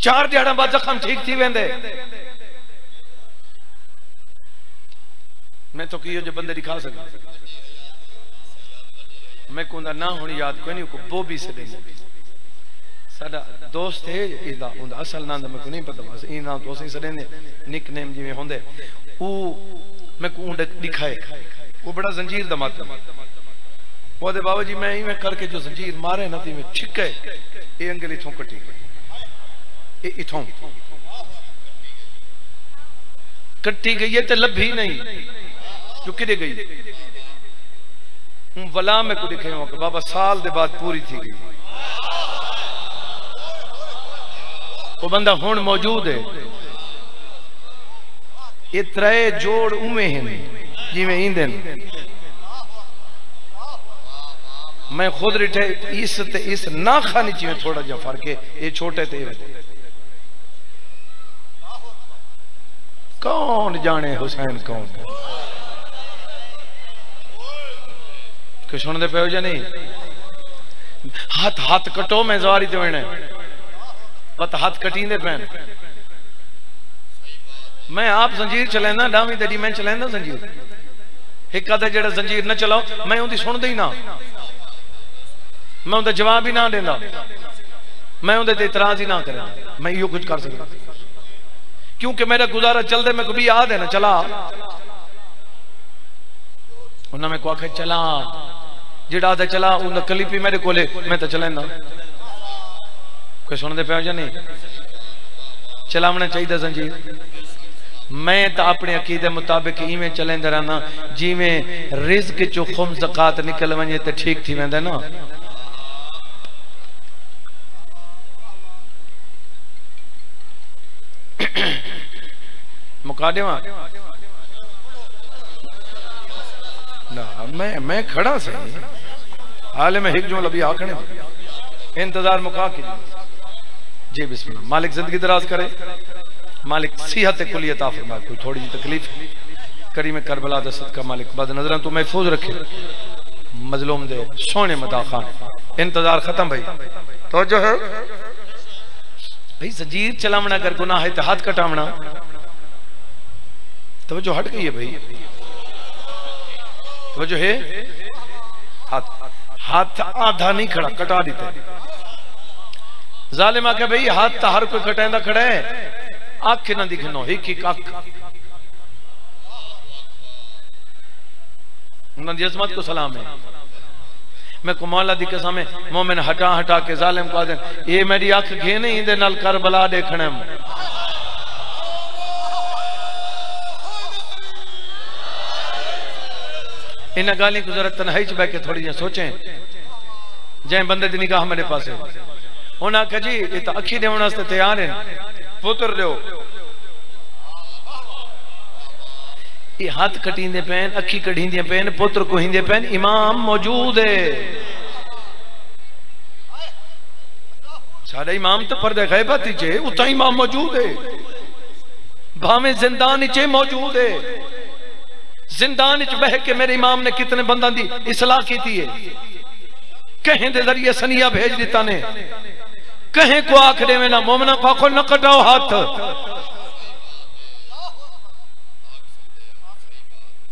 B: चार दिहाड़ा बाद जख्म ठीक थी वेंदे। मैं तो कियो जो बंदे दिखा सके। मैं कोंदा ना होनी याद कोई नहीं को बोबी से देंगे। साडा दोस्त है ਇਹਦਾ ਉਹਦਾ ਅਸਲ ਨਾਂ ਦਾ ਮੈਨੂੰ ਨਹੀਂ ਪਤਾ ਬਸ ਇਹ ਨਾਂ ਤੋਂ ਅਸੀਂ ਸੜੇ ਨੇ ਨਿਕਨੇਮ ਜਿਵੇਂ ਹੁੰਦੇ ਉਹ ਮੈਂ ਕੋ ਦਿਖਾਏ ਉਹ ਬੜਾ ਜ਼ੰਜੀਰ ਦਾ ਮਾਤਮ ਉਹਦੇ ਬਾਬਾ ਜੀ ਮੈਂ ਇਵੇਂ ਕਰਕੇ ਜੋ ਜ਼ੰਜੀਰ ਮਾਰੇ ਨਾ ਤੇ ਮੈਂ ਛਿੱਕੇ ਇਹ ਅੰਗਲ ਇਥੋਂ ਕੱਟੀ ਇਹ ਇਥੋਂ ਕੱਟੀ ਗਈ ਹੈ ਤੇ ਲੱਭੀ ਨਹੀਂ ਜੋ ਕਿਦੇ ਗਈ वला में को दिखे बाबा साल दे बाद पूरी थी गई वो बंदा हूँ मौजूद है। ये त्रे जोड़ उमे हैं जिमें ईंदे मैं खुद रिठे इस ते इस ना खानी चाहिए थोड़ा जा फ़र्क है, ये छोटे ते कौन जाने हुसैन कौन? कुछ सुनते पे या नहीं? हाथ हाथ कटो मैं जवारी ते वेने पत हाथ कटींदे पैन। मैं आप जंजीर चलेंदा डावी ते मैं चलेंदा जंजीर। एक आधा जेड़ा जंजीर न चलाओ, मैं उनकी सुनदा ही ना। मैं उनका जवाब ही ना देंदा। मैं उनके ते इतराज ही ना करें। मैं यो कुछ कर सकता क्योंकि मेरा गुजारा चलते मैं कभी याद है ना, चला। उन्हें को आखे, चला। जेड़ा आधा चला उन कलिपी मेरे कोले, मैं तो चलेंदा कोई सुनते पे या नहीं? चलावना चाहिए जंजीर मैं तो अपने अकीदे मुताबिक इवें चलेंदा रहना जिवें रिज्क चो खुम ज़कात निकल वने तो ठीक थी वेंदा, (coughs) ना? मुका देवा मैं मैं खड़ा सही। हाल में हिक जो लबी आखने इंतज़ार मुका कीजिए जी, बिस्मिल्लाह। मालिक ज़िंदगी दराज करे। मालिक सेहत कुलियत फरमाए। कोई थोड़ी जी तकलीफ़? करी में करबला दा सदका मालिक। बद नज़र तो महफूज रखे। मजलूम दे। सोने मदा खान। इंतज़ार खत्म, भाई। तो जो है? भाई, जंजीर चलावना अगर गुनाह है तो हाथ कटावना तो जो हट गई है, भाई। तो जो है? हाथ। हाथ आधा नहीं खड़ा, कटा देते। जालिम आखे भाई, हाथ तो हर कोई कटेंदा खड़ा है। अख ना दिखनो एक एक अख उन्होंने अजमत को सलाम है। मैं कुमाला दी कसम है, मोमिन हटा हटा के जालिम को दे ये मेरी अख घे नहीं दे नाल करबला देखने इन गाली को जरा तनहाई च बैठ के थोड़ी जी सोचें। जै बंदे की निगाह मेरे पास। ਉਹਨਾਂ ਕਹ ਜੀ ਇਹ ਤਾਂ ਅੱਖੀ ਦੇਣ ਵਾਸਤੇ ਤਿਆਰ ਹਨ ਪੁੱਤਰ ਲਿਓ ਇਹ ਹੱਥ ਕਟਿੰਦੇ ਪੈਣ ਅੱਖੀ ਕਢਿੰਦੇ ਪੈਣ ਪੁੱਤਰ ਕੋਹਿੰਦੇ ਪੈਣ ਇਮਾਮ ਮੌਜੂਦ ਹੈ सारा इमाम तो पर्दे खैबा चे उतना इमाम मौजूद है। तो भावे जिंदान चे मौजूद है। जिंदान च बह के मेरे इमाम ने कितने बंदा की इसलाह की है। कहें दे ज़रिए सनिया भेज दिता ने। कहें को आख दे ना, मोमना पाखो न कटाओ हाथ।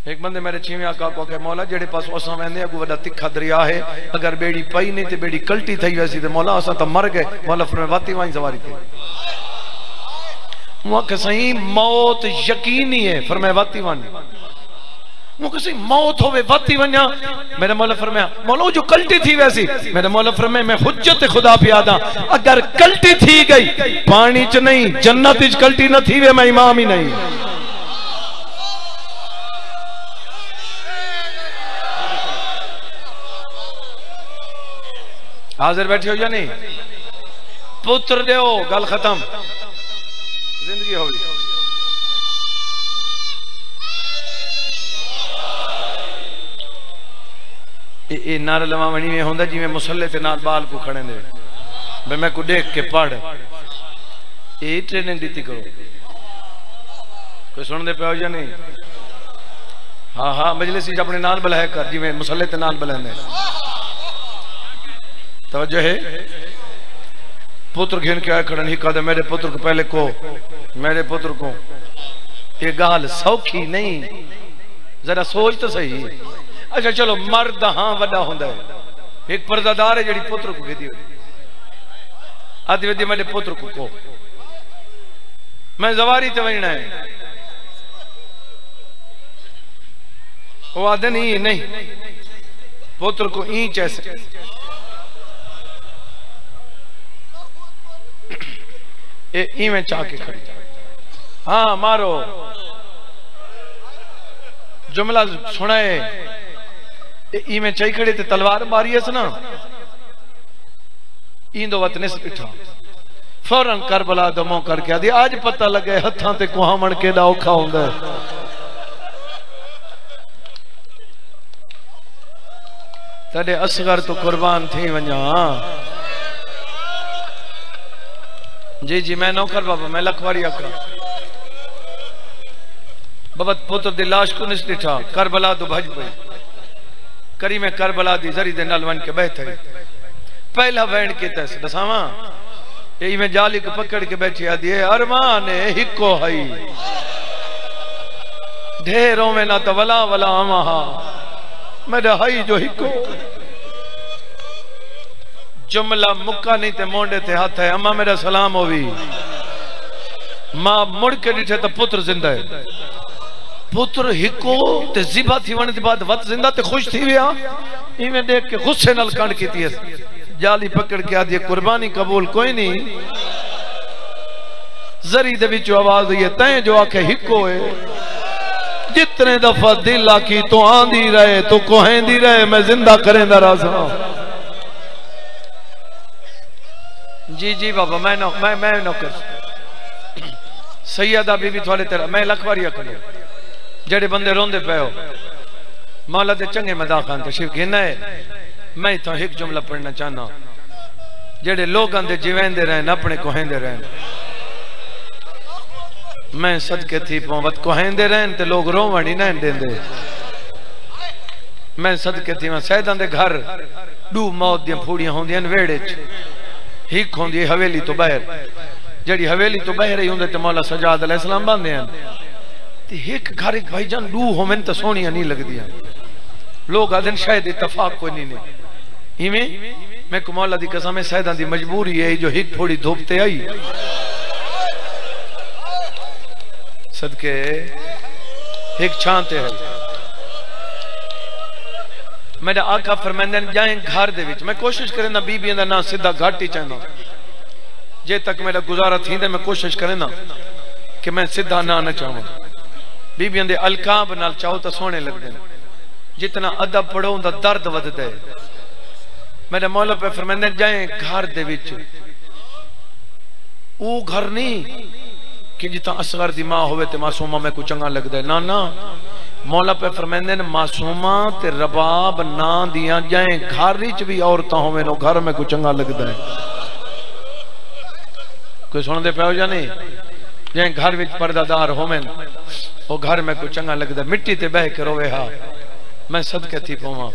B: एक बंदे मेरे छीवे आका को के मौला जेड़े पास असा वेंदे अगु वडा तिखा दरिया है, अगर बेड़ी पई नहीं ते बेड़ी कल्टी थई वैसी ते मौला असा तो मर गए, मौला फरमाए, वाती वाई सवारी थे मुआ के सही मौत यकीनी है, फरमाए, वाती वानी। मौत होवे, वाती मेरे मौला फरमाया जो कल्टी थी वैसी। मेरे मौला मैं हुज्जत खुदा अगर कल्टी थी गई, पानी च नहीं, जन्नत च कल्टी न थी वे, मैं इमाम ही नहीं। हाजिर बैठे हो या नहीं? पुत्र दो गल खत्म। ज़िंदगी हो ये नारा लवावणी में होंगे जिमें मुसले ते नाल बाल को खड़े दे भाई मैं को देख के पढ़ ये ट्रेनिंग दी करो कोई सुनते पे या नहीं हाँ हाँ मजलिस अपने नाल बुलाया कर जिमें मुसले ते नाल बुलाने तवज्जो है पुत्र घिन के आए खड़न ही कदम मेरे पुत्र को पहले को मेरे पुत्र को ये गाल सौखी नहीं जरा सोच तो सही अच्छा चलो, मर्द, हाँ, वड्डा होंदा है। एक पर्दादार है जड़ी पुत्र को भेदी आदि वेदी मेरे पुत्र को को। मैं जवारी ते वणना है। वो आदे नहीं नहीं। पुत्र को ईंच ऐसे। इवें चाह के खड़ी। हाँ मारो। जुमला सुनाए। इवें चाई खड़े ते तलवार मारियस ना। इंदो वत निस पिठा फ़ौरन करबला दमो करके आदि आज पता लगे हथा ते कुहामण केड़ा औखा होंदा है। तडे असगर तो कुर्बान थी वञा। जी जी, मैं नौकर बाबा, मैं लखवारी अकरा बबत पुत्र दी लाश को निस दिठा, करबला दो भज पई। करी मैं करबला दी, जरी दे नल के बैठे। पहला वैन के तस दसावा, यही में जाली को पकड़ के बैठी आदि अरमान हिको हई। ढेरों में ना तो वला अमहा मेरा हई जो हिको जुमला मुक्का नहीं ते मोंडे ते हाथ है, अम्मा मेरा सलाम होवी। माँ मुड़ के डिठे तो पुत्र ज़िंदा है। पुत्र हिको ते जिबा थी वण बाद वत ज़िंदा ते खुश थी विया। इवें देख के गुस्से नाल कंड कीती है जाली पकड़ के आदि कुर्बानी कबूल कोई नहीं जरी दे विच आवाज़ हुई है तैं जो आखे हिको है जितने दफ़ा दिल आखी तो आंदी रहे तो कोहेंदी रहे, मैं ज़िंदा करेंदा राजा। जी जी, बाबा, मैं नौ, मैं मैं नौकर। सैयदा बीबी थोड़े तेरा, मैं लखवारी अखलो जेड़े बंदे रोंदे पे हो। मौला दे चंगे मदा खान तशरीफ़ गिना है। मैं तो एक जुमला पढ़ना चाहना जेड़े लोग आंदे जीवेंदे रहन अपने कोहेंदे रहन मैं सदके थी पवत कोहेंदे रहन ते लोग रोवण ही ना देंदे। मैं सदके थी मैं सैदां दे घर डू मौत दी फूड़ियाँ होंदियाँ वेड़े च। हिक होंदी हवेली तो बाहर। जड़ी हवेली तो बाहर ही होंदे ते मौला सजाद अलैहिस्सलाम बांधे हैं। एक घर एक भाईजान डू होवन तो सोहणियाँ नहीं लगदियाँ लोग आदन शायद इतफाक कोई नहीं ने। मैं कुमौला दी कसम है सैदा दी मजबूरी है, जो हिक थोड़ी धूप ते आई। सदके एक छांते है मेरा आका फरमांदे जाए घर दे मैं कोशिश करें ना बीबियाँ दा ना सीधा घाट ही चाहना जे तक मेरा गुजारा थी मैं कोशिश करें ना कि मैं सीधा ना ना चाहूँ बीबियाँ अलकाब नाल चाहो तो सोने लगदे जितना अदब पढ़ो उनका दर्द वधदा। है मेरे मौला पे फरमांदे, जाए घर वो घर नहीं कि जिता असगर दी माँ होवे मासूमा में को चंगा लगदा। है ना ना। मौला पे फरमांदे ने, मासूमा ते रबाब ना दियाँ जाए। घर विच भी औरतां होवे घर में को चंगा लगदा है। कोई सुनदे पे हो या नहीं जाए घर विच पर्दादार होवे वो घर में को चंगा लगदा, मिट्टी ते बह के रोवे हा। मैं सदके थी पवा।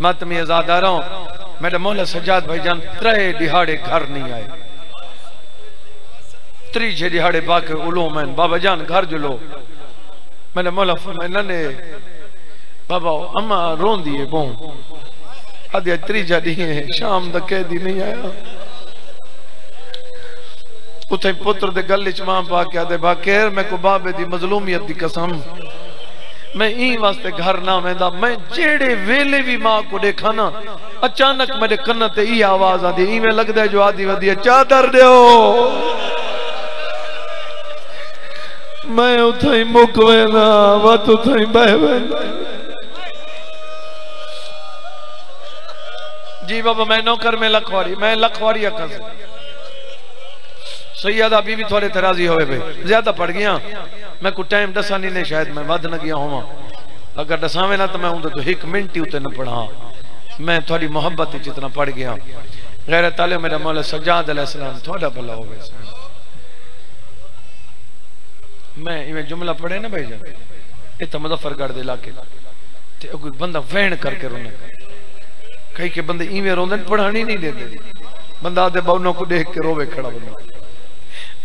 B: मैं आज़ाद आ रहा हूँ। मेरे मौला सजाद भाईजान त्रे दिहाड़े घर नहीं आए। त्रीजे दिहाड़े बाके उलो मैन बाबा जान घर जुलो। मैंने मौला फरमाया ने बाबा, अम्मा रोंदी है बो अदे त्रीजा दी है। शाम दा कैदी नहीं आया। उथे पुत्र दे गल च माँ पा के आदे बाकेर मैं को बाबे दी मजलूमियत दी कसम। मैं ई वास्ते घर ना वेंदा मैं जेड़े वेले भी माँ को देखा ना, अचानक मेरे कन्न ते ई आवाज़ आंदी, इवें लगदा जो आदी वदी चादर दियो मैं उथे मुक वेंदा, वत उथे बह वेंदा। जी बाबा, मैं नौकर में लखवारी, मैं लखवारी अकस सैयदा बीबी थोड़े तराजी होवे पे ज़्यादा गया। मैं को टाइम दसा नहीं शायद मैं न गया अगर दसावे ना तो मैं तो एक मिनट ही न पढ़ा। मैं थोड़ी जितना गया। गैर मेरा सजाद अलैहिस्सलाम थोड़ा भला मैं इवें जुमला पढ़े ना भाई जान? इतना मुजफ्फरगढ़ दे इलाके। ते कोई बंदा वहन करके रोने कई के बंदे इवें नहीं देते बंदा आदे बाउनों को देख के रोवे खड़ा बंदा।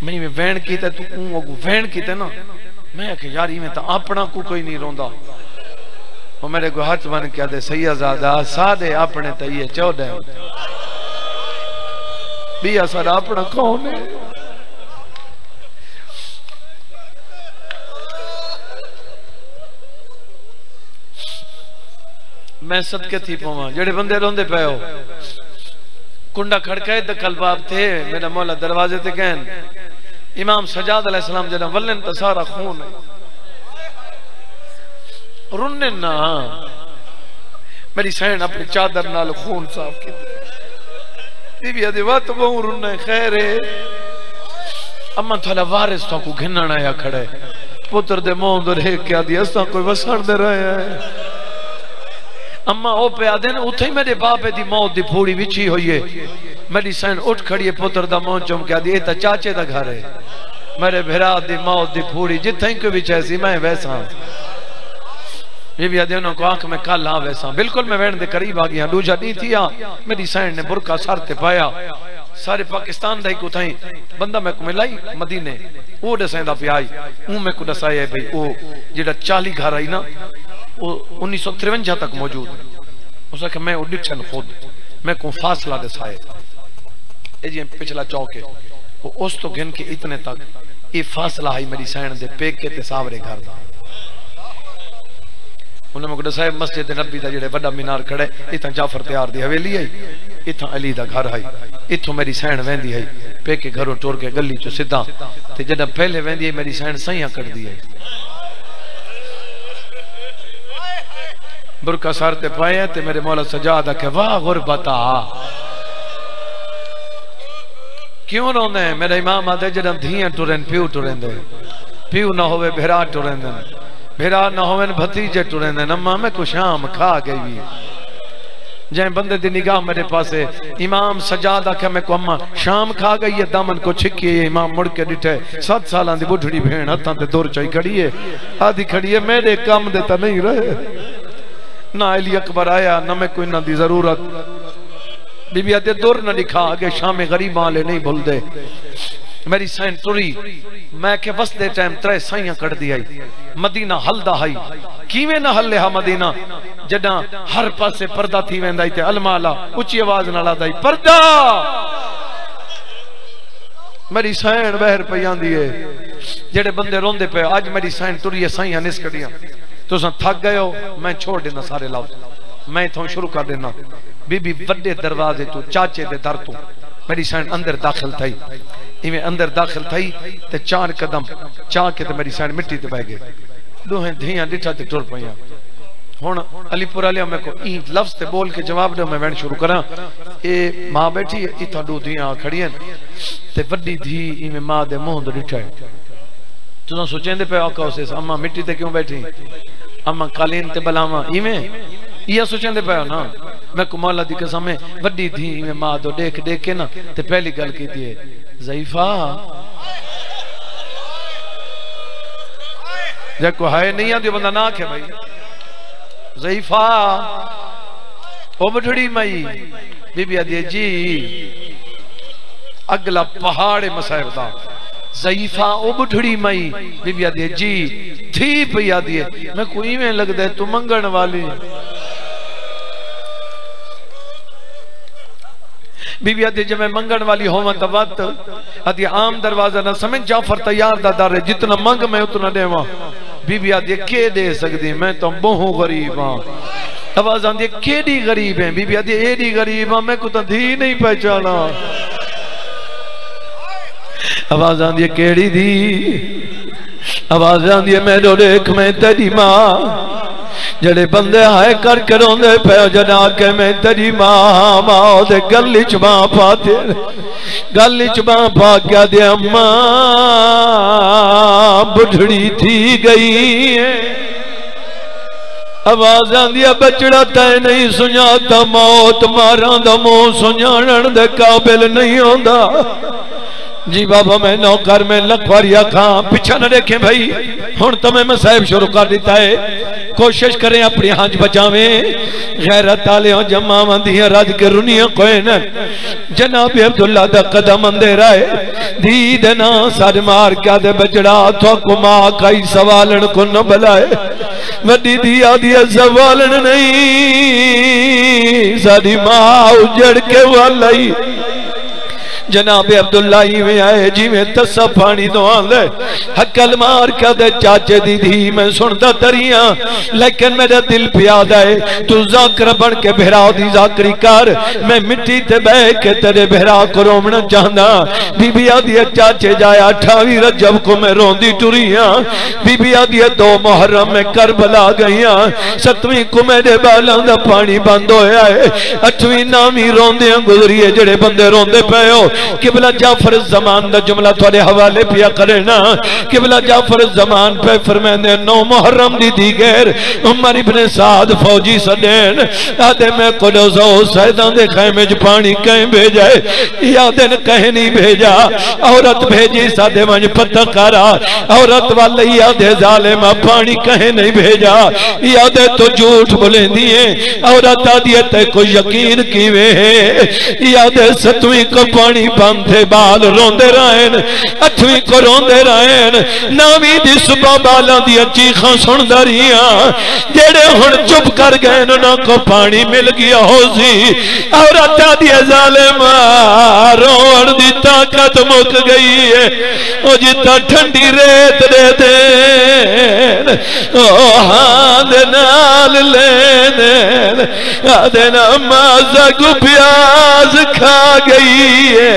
B: मैं इवें वहन कीता, तू ऊ अगू वहन कीते ना। मैं कि यार, इवें तो अपना को कोई नहीं रोंदा। वो मेरे को हाथ बन के आदे सैयदादा सादे अपने तो ये चौदह। बिया सारा अपना कौन है? मैं सदके थी पवा, जेड़े बंदे रोंदे पे हो कुंडा खड़काए दखल बाब थे, मेरा मौला दरवाजे ते कहन इमाम सजाद अलैहिस्सलाम जदा वल्लन तो सारा खून है रुन्ने ना। मेरी सहन अपनी चादर नाल खून साफ़ की बीबी आदि वत बहु रुन्ने खैर है। अम्मा थोड़ा वारिस तो को घिनण आया खड़े। पुत्र दे मुँह दे देख के आदि, असा कोई वसण दे रहे हैं। अम्मा, ओ पे आदे ने, उथे मेरे बापे दी मौत दी फूड़ी बिछी हुई है। मेरी सहन उठ खड़ी पुत्र दा मुँह चुम के आदि ए चाचे दा घर है। मेरे भरा दी मौत दी फूड़ी जिथे को विछे सी मैं वैसा। ये भी आदे उन्होंने आँख में कल हाँ वैसा। बिल्कुल मैं वैन दे करीब आ गया। दूजा दी थी आ मेरी सहन ने बुरका सर ते पाया। सारे पाकिस्तान दा को थाई बंदा मैं को मिलाई मदीने। वो दसेंदा पियाई। ऊ मैं को दसाया, भाई वो जेड़ा 40 घर आई ना वो 1953 तक मौजूद। उस आखे मैं डिठन खुद। मैं को फासला पिछला चौक है वो उस तो गिन के इतने तक, ये फासला आई मेरी सहन दे पेके ते सावरे घर दा। का का के गली मेरी सहन सही कटदी बुरका सर ते पाए मेरे मौला सजाद आखे, वाह गुरबता क्यों रोंदे मेरे इमाम आदे जद धियाँ टुरन प्यू टुरन दे। प्यू ना होवे, भेरा टुरन भेरा ना होवे भतीजे टुरन अम्मा मैं कुछ शाम खा गई भी जै बंदे दी निगाह मेरे पासे, इमाम सजाद आखे, मैं को अम्मा, शाम खा गई है, दामन को छिकी है इमाम मुड़ के डिठे। सात साल दी बुढ़ड़ी भेण हथा ते दूर चाई खड़ी है। आधी खड़ी है, मेरे काम दे नहीं रहे। ना अली अकबर आया, ना मैं कोई ना दी ज़रूरत। बीबी आते दूर ना दिखा आगे शाम गरीब वाले नहीं भूल दे मेरी सैन तुरी, मैं के बस दे टाइम त्रै साइयाँ कट दी आई। मदीना हलदा आई किवें ना हल्ले हा मदीना? जडा हर पासे पर्दा थी वेंदा ते अलमाला ऊँची आवाज़ नाल आदा पर्दा! मेरी सैन बहर पई आंदी है जेड़े बंदे रोंदे पे आज मेरी सैन तुरी है साइयाँ निस्कड़ियाँ तुसा थक गए हो, मैं छोड़ देना सारे लफ्ज मैं इथों शुरू कर देना। बीबी वड्डे दरवाजे तो चाचे दे दर तो। मेरी सैन अंदर दाखिल थई। इवें अंदर दाखिल थई, ते चार कदम चा के मेरी सैन मिट्टी ते बह गए। दोहें धियाँ डिठा ते टुर पईयां हुन अलीपुर वाले मैं को लफ्ज ते बोल के जवाब दे मैं वैन शुरू करा। ए माँ बैठी इथा दो धियाँ खड़ी हैं ते वड्डी धी इवें माँ दे मुँह दे डिठा है। तुम सोचेंदे पे आका उसे अम्मा मिट्टी ते क्यों बैठी? अम्मा कालीन ते इवें ये सोचेंदे पे ना? मैं कुमाला दी कसम है वड्डी थी मैं माँ तो देख देख के ना, ते पहली गल की थी जईफा। देखो है नहीं आती बंदा ना आखे भाई। जईफा। ओ बठड़ी मई, बीबी आदि जी। अगला पहाड़ मसाहिब दा। जईफा, ओ बुढ़ड़ी मई, बीबी आदि जी। थी पई आदि मैं कोई में लगदा है, तू मंगण वाली। बीबी आदि, जब मैं मंगण वाली होवा त वत आदि आम दरवाज़ा ना समझ जाफ़र तैयार दा दर, जितना मंग मैं उतना देवा। बीबी आदि, के दे सकदी? मैं तो बहु गरीब हाँ आवाज़ आंदी केडी गरीब है? बीबी आदि, एडी गरीब हाँ मैं को तो धी नहीं पहचाना। आवाज़ आंदी केड़ी दी आवाज़ आंदी मैं देख मैं तेरी माँ। जड़े बंदे हाय कर कर रोंदे पे जना के मैं तेरी माँ माँ दे गली च माँ पाते गली च माँ पा क्या दे अम्मा बुढ़ड़ी थी गई आवाज़ आंदी है बचड़ा तय नहीं सुझाता मौत मारा मुँह सुझाणन दे काबिल नहीं होंदा जी बाबा, मैं नौकर, में लखवारिया खां पीछा न देखे भाई हूँ तो मैं साहब शुरू कर दिता है। कोशिश करें अपनी हंज बचावे गैरत रज के रुनिया अब्दुल्ला कदम सर मार क्या दे बजड़ा तो को माँ कई सवालन को न बुलाए वड्डी दी आदि सवालन नहीं सारी उजड़ के वाली जनाब अब्दुल्ला इवें आए, जिवें तस्सा पानी तो आंदे। हकल मार के चाचे दी मैं सुनदा तरिया। लेकिन मेरा दिल प्याद है तू जाकर बन के बहरा दी जाकरी कर। मैं मिट्टी ते बह के तेरे बहरा को रोमना चाहना बीबी आदि चाचे जाया, अठावी रजब को मैं रोंदी टुरिया। बीबी आदि दो मुहर्रम में करबला गईया। सतवीं को मेरे बालों दा पानी बंद होया है। अठवीं नामी रोंदे गुजरिए, जेड़े बंदे रोंदे पे हो। किबला जाफ़र जमान दा जुमला थोड़े हवाले पिया करे ना किबला जाफ़र जमान पे फरमाने नौ मुहर्रम दी दी गैर उमर इब्ने साद फौजी सदेन आदे मैं कोडो सो सैदा दे खैमे च पानी कहीं भेजा यादन कहीं नहीं भेजा? औरत भेजी सादे मंज पत्थकारा औरत वाले यादे जालिम पानी कहीं नहीं भेजा। यादे तो झूठ बोलेंदी है? औरत आदि ते को यकीन किवे है? यादे सतवीं को पानी बंधे बाल रोंदे रहन, अठवीं को रोंदे रहन। नवीं दी सुबह बालां दी चीखां सुनदा जेड़े हुन चुप कर गए उन्हां को पानी मिल गया हो सी औरतां दी जालिम रोण दी ताकत मुक गई है। ओ जिता ठंडी रेत दे देन, ओ हाँ दे ना माजा को प्याज खा गई है।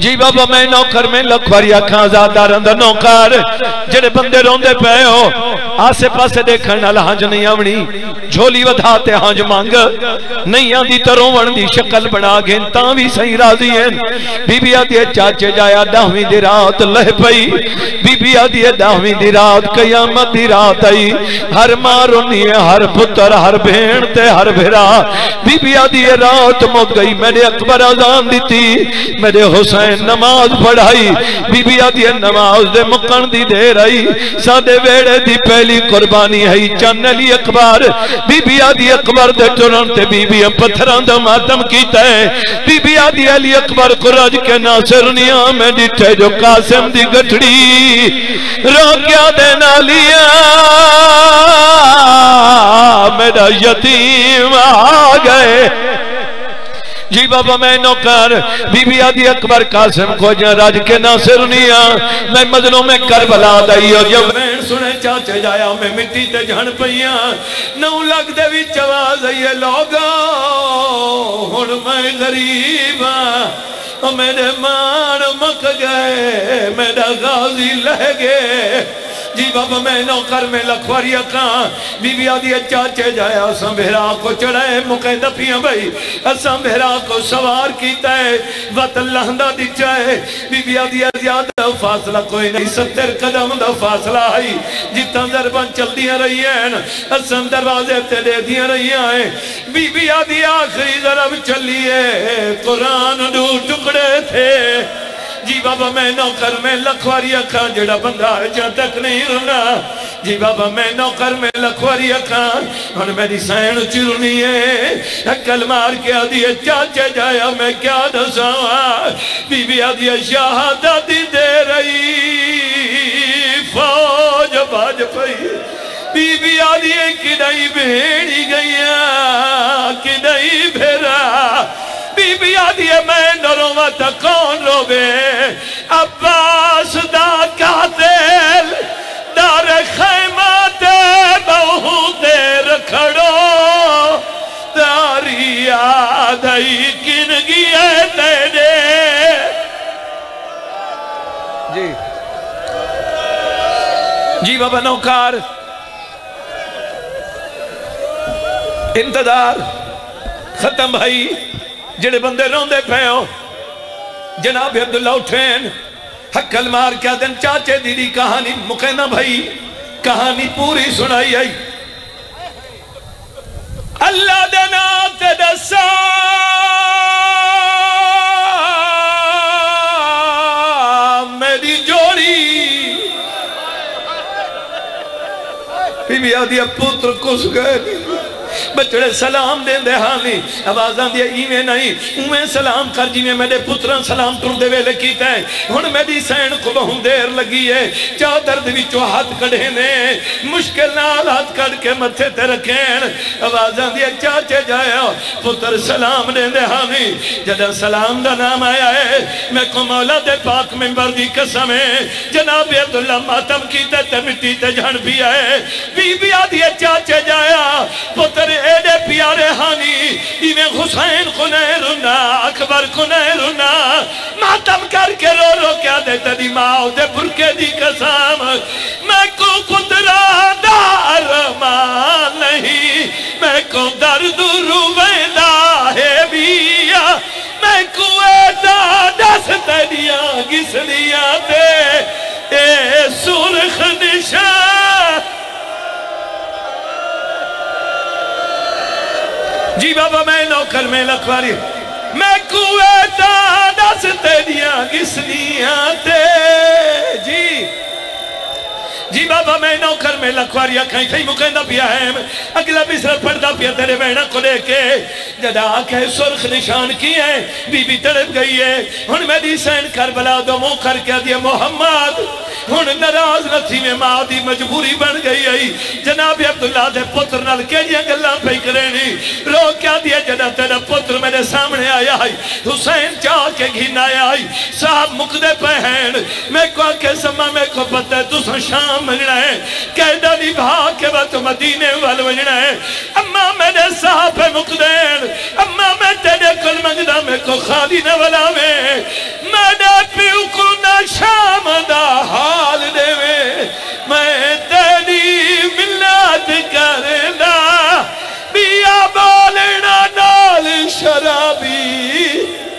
B: जी बाबा, मैं नौकर, में लखवारी अखा आजादार अंदर नौकर। जेड़े बंदे रोंदे पे हो आसे पासे देखण नाल हंज नहीं आवनी झोली वधा ते हंज मंग। नहीं आंदी तो रोवण दी शक्ल बना के ता भी सही राज़ी हैं बीबी आदि चाचे जाया दहवीं दी रात लह पई। बीबी आदि दहवीं दी रात कयामत दी रात आई। हर माँ रोनी है हर पुत्र हर भेण ते हर भेरा। बीबी आदि रात मुक गई, मैंने अकबर अजान दी मेरे हुसैन नमाज़ पढ़ाई, बीबी आदि नमाज़ दे मुकन दी देर आई साडे वेड़े दी पहली कुर्बानी है चन अली अकबर। बीबी आदि अकबर दे टुरन ते बीबी पत्थरां दा मातम कीता है। बीबी आदि अली अकबर को रज के नासिर निया में डिठे जो कासिम दी गठड़ी। रोकिया दे नालिया, मेरा यतीम आ गए। जी बाबा, मैं नौकर, बीबी आदि अकबर कासिम को राज के ना सिरनिया मैं मजनों में करबला दई और जब सुने, चाचे जाया, मैं मिट्टी ते जण पईया। नौ लाख दे विच आवाज़ आई है, लोगो, हुन मैं गरीब मेरे मान मक गए, मेरा गाजी लह गए। जी बाबा, मैं नौकर, में लखवारी अखा। बीबी आदि चाचे जाया असा भेरा को चढ़ाए मुके दफिया भाई। असा भेरा को सवार किया है वत लहंदा दिचा है। बीबी आदि ज़्यादा फासला कोई नहीं, सत्तर कदम का फासला है। जितना दरबार चलदियाँ रही हैं असा दरवाजे ते दे दिया रही है। बीबी आदि आखिरी जरब चली है कुरान दो टुकड़े थे। जी बाबा, मैं नौकर, में लखवारी अखा, जड़ा बंदा जहाँ तक नहीं रोना जी बाबा, मैं नौकर, में लखवारी अखा हम मेरी सैन चिरुनी है मार के आदि चाचे जाया मैं क्या दसा बीबी आदि शहादती दे रही, फौज बाज पई। बीबी आदि किदई भेड़ी गैया किदई भेरा बीबी आदि मैं न रोवा तो कौन रोवे अब्बास दा कातिल दर खैमा ते बहु देर खड़ो तारी याद आई किन गिए तेरे जी जी बाबा नौकार इंतज़ार खत्म भाई जेड़े बंदे रोंदे पे हो। जनाब अब्दुल्ला उठेन हक्कल मार क्या दिन चाचे दीदी कहानी मुके ना भाई, कहानी पूरी सुनाई आई। अल्लाह दे नाम ते दसा मेरी जोड़ी। बीबी आदि पुत्र कुछ गए बचड़े सलाम देंदे हाली आवाज़ आंदी इवें नहीं उवें सलाम कर जिवें मेरे पुत्रां सलाम टुरदे वेले कीता है हुन मेरी सैन को बहु देर लगी है चादर दे विचों हाथ कढ़े ने मुश्किल हाथ कढ़ के मथे ते रखेन आवाज़ आंदी चाचे जाया पुत्र सलाम देंदे हाली जदा सलाम दा नाम आया है मैं को मौला दे पाक मिंबर दी कसम है जनाब अब्दुल्ला मातम की मिट्टी ते जण भी आए बीबी आदि चाचे जाया पुत्र एडे प्यारे हानी इवें हुसैन को रुना, अकबर को नहीं रुना। मातम करके रो रो क्या दे तेरी माँ दे बुरके दी कसम। मैं को कुदरा दार नहीं, मैं को दर्द रुवेदा है बिया। मैं कुए दा दस तेरिया घिसलिया ते ए सुरख निशान। जी बाबा मैं नौकर में लखवारी। मैं कुएँ दस तेरिया किसलियाँ ते। जी। जी बाबा, मैं नौकर में लखवारिया कहीं कहीं मुकेंदा पिया है अगला बिसर पड़ता पिया तेरे बहना को लेके। जदा के सुर्ख निशान की है? बीबी तड़प गई है। हुन मेरी सैन कर बला दो, मुँह करके दिया मोहम्मद। हुन नाराज़ नथी में माँ दी मजबूरी बन गई है। जनाब अब्दुल्ला दे पुत्र नाल केड़ियाँ गल्लां पई करेनी। रो क्या दिया जदा तेरा पुत्र मेरे सामने आया है, हुसैन चाह के घिन आया है। साहब मुकदे पे हैं मैं को के समा में को पता है तू शाम मंगना है। कैदा दी भा के बाद तो मदीने वाल मंगना है। अम्मा मेरे साहब है अम्मा, मैं तेरे को मंगदा, मेरे को खाली न वलावे मेरे प्यू को ना शाम दा हाल देवे। मैं तेरी मिलाद बोलना नाल शराबी।